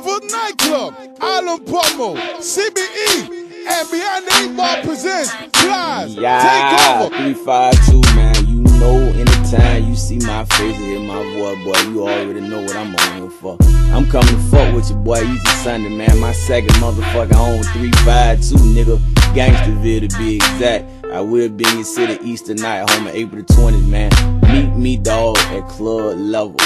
Level Nightclub, Island Promo, CBE, and Beyond the Eight presents Plies. Yeah, Take over. 352, man. You know, anytime you see my face and hear my voice, boy, you already know what I'm on here for. I'm coming to fuck with you, boy. Easy Sunday, man. My second motherfucker on 352, nigga. Gangsterville to be exact. I will be in your city Easter night, home on April the 20th, man. Meet me, dog, at club level.